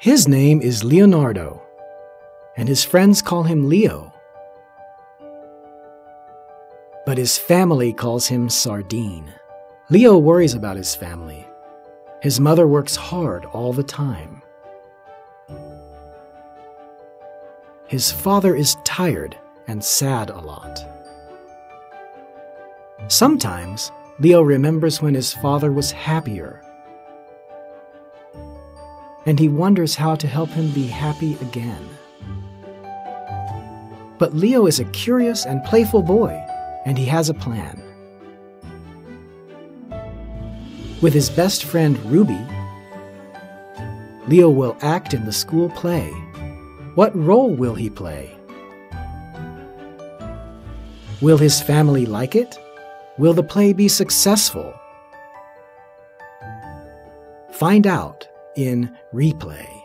His name is Leonardo, and his friends call him Leo. But his family calls him Sardine. Leo worries about his family. His mother works hard all the time. His father is tired and sad a lot. Sometimes, Leo remembers when his father was happier and he wonders how to help him be happy again. But Leo is a curious and playful boy, and he has a plan. With his best friend Ruby, Leo will act in the school play. What role will he play? Will his family like it? Will the play be successful? Find out in replay.